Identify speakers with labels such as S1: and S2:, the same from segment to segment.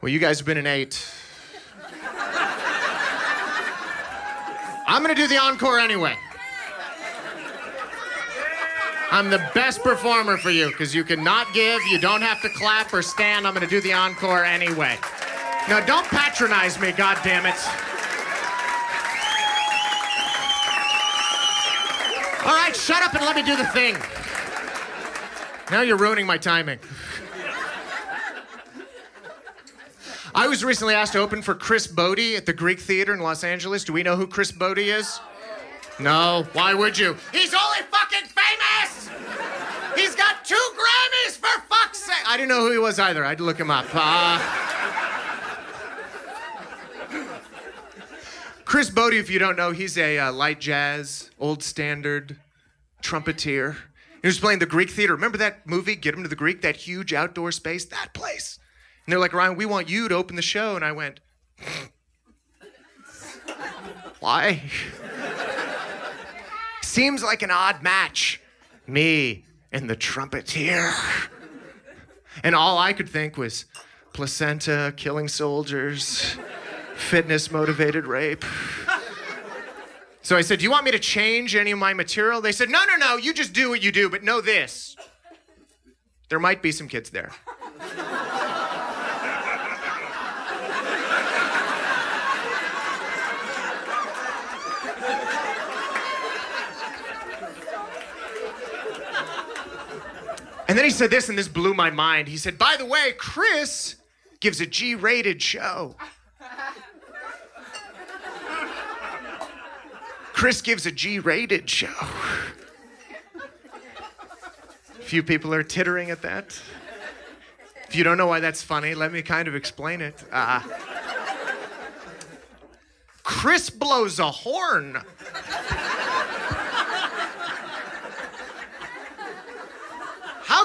S1: Well, you guys have been an eight. I'm gonna do the encore anyway. I'm the best performer for you because you cannot give, you don't have to clap or stand. I'm gonna do the encore anyway. Now, don't patronize me, God damn it. All right, shut up and let me do the thing. Now you're ruining my timing. I was recently asked to open for Chris Botti at the Greek Theater in Los Angeles. Do we know who Chris Botti is? No. Why would you? He's only fucking famous! He's got two Grammys for fuck's sake! I didn't know who he was either. I had to look him up. Uh, Chris Botti, if you don't know, he's a uh, light jazz, old standard trumpeter. He was playing the Greek Theater. Remember that movie, Get Him to the Greek? That huge outdoor space? That place. And they're like, Ryan, we want you to open the show. And I went, why? Seems like an odd match. Me and the trumpeter. And all I could think was placenta, killing soldiers, fitness motivated rape. So I said, Do you want me to change any of my material? They said, No, no, no, you just do what you do, but know this. There might be some kids there. And then he said this, and this blew my mind. He said, By the way, Chris gives a G rated show. Chris gives a G rated show. A few people are tittering at that. If you don't know why that's funny, let me kind of explain it. Uh, Chris blows a horn.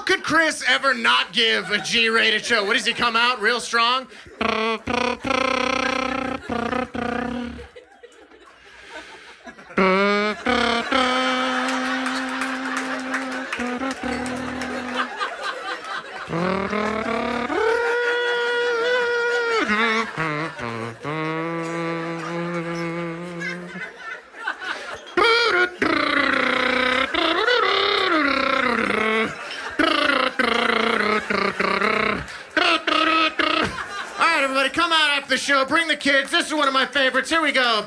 S1: Could Chris ever not give a G rated show? What does he come out real strong? right, everybody, come out after the show. Bring the kids. This is one of my favorites. Here we go.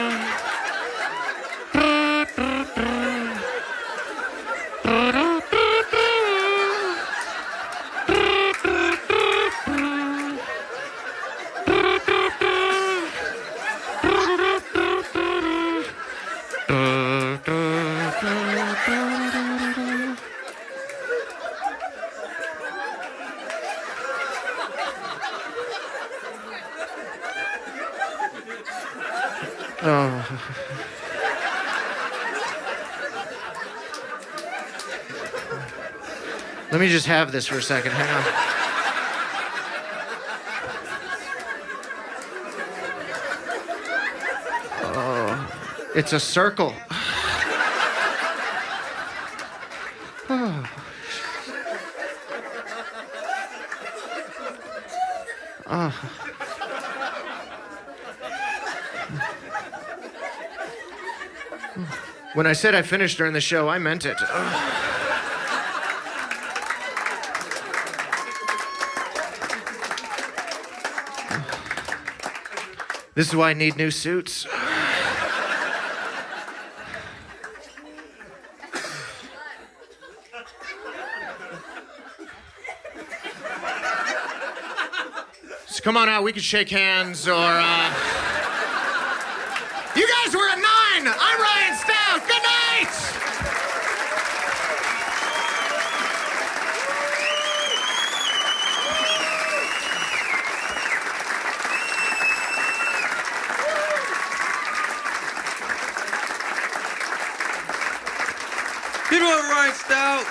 S1: Oh. Let me just have this for a second. Hang on. Oh, it's a circle. Oh. Oh. When I said I finished during the show, I meant it. This is why I need new suits. So come on out, we can shake hands or uh You guys were a nine! I'm Ryan Stout! Good night!
S2: Give it up, Ryan Stout.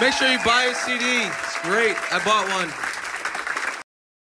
S2: Make sure you buy his CD. It's great. I bought one.